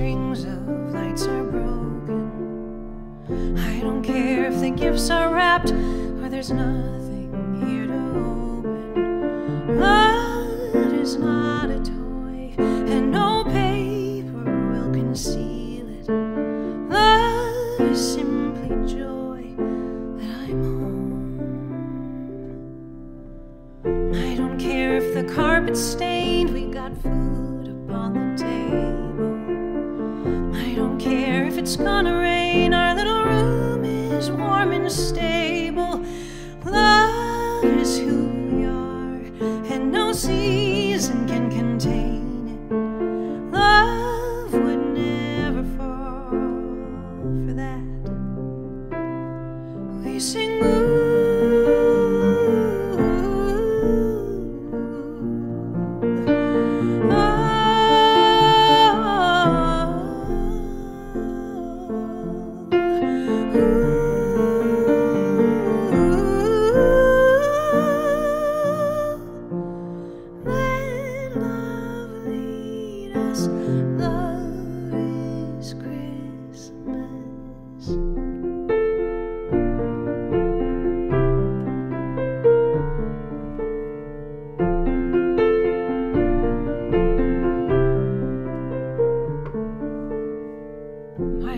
strings of lights are broken. I don't care if the gifts are wrapped or there's nothing here to open. Love is not a toy, and no paper will conceal it. Love is simply joy that I'm home. I don't care if the carpet's stained, we got food upon the table if it's gonna rain, our little room is warm and stable. Love is who we are, and no season can contain it. Love would never fall for that. We sing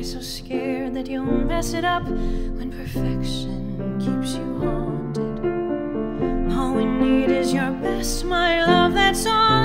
so scared that you'll mess it up when perfection keeps you haunted? All we need is your best, my love, that's all